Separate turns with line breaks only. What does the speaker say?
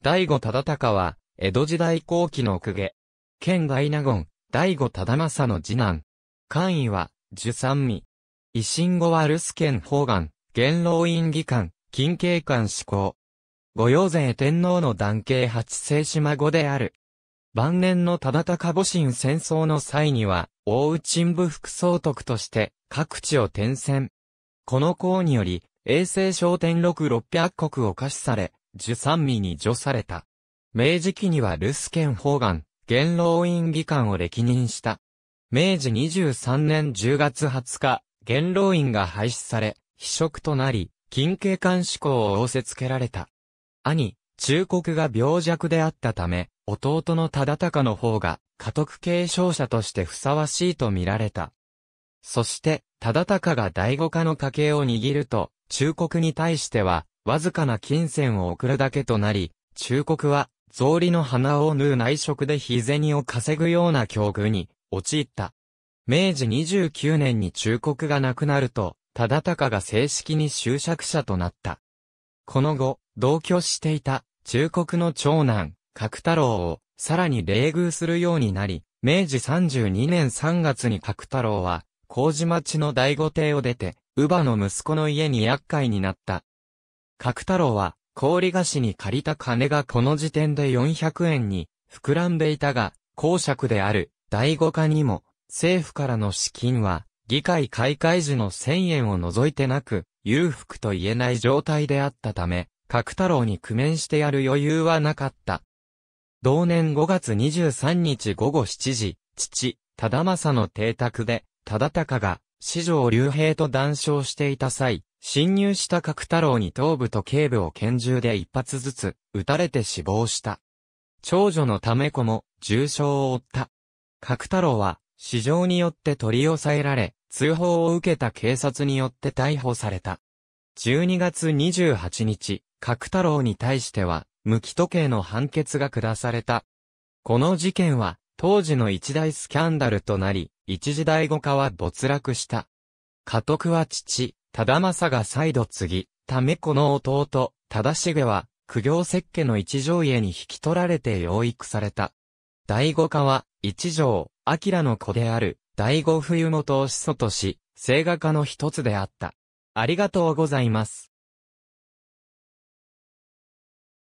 第五忠敬は、江戸時代後期の公家。県外納言、第五忠政の次男。官位は、受三味。維新後は留守県方眼、元老院議官、近警官施行。御用勢天皇の男系八世島後である。晩年の忠敬母神戦争の際には、大内部副総督として各地を転戦。この功により、衛星商天禄600国を可視され、受三味に除された。明治期には留守県方眼、元老院議官を歴任した。明治23年10月20日、元老院が廃止され、非職となり、近警官志向を仰せつけられた。兄、忠国が病弱であったため、弟の忠敬の方が、家督継承者としてふさわしいと見られた。そして、忠敬が第五家の家計を握ると、忠国に対しては、わずかな金銭を送るだけとなり、忠国は、草履の花を縫う内職で日銭を稼ぐような境遇に陥った。明治29年に忠国が亡くなると、忠敬が正式に終爵者となった。この後、同居していた忠国の長男、角太郎をさらに冷遇するようになり、明治32年3月に角太郎は、麹町の第五邸を出て、乳母の息子の家に厄介になった。角太郎は、氷菓子に借りた金がこの時点で400円に膨らんでいたが、公爵である第五課にも、政府からの資金は、議会開会時の1000円を除いてなく、裕福と言えない状態であったため、角太郎に工面してやる余裕はなかった。同年5月23日午後7時、父、忠政の邸宅で、忠敬が、四条竜兵と談笑していた際、侵入した角太郎に頭部と頸部を拳銃で一発ずつ、撃たれて死亡した。長女のため子も、重傷を負った。角太郎は、市場によって取り押さえられ、通報を受けた警察によって逮捕された。12月28日、角太郎に対しては、無期徒刑の判決が下された。この事件は、当時の一大スキャンダルとなり、一時代後家は没落した。家督は父、忠政が再度継ぎ、ためこの弟、忠重は、苦行設計の一条家に引き取られて養育された。第五家は、一条、明の子である、第五冬元を始祖とし、聖画家の一つであった。ありがとうございます。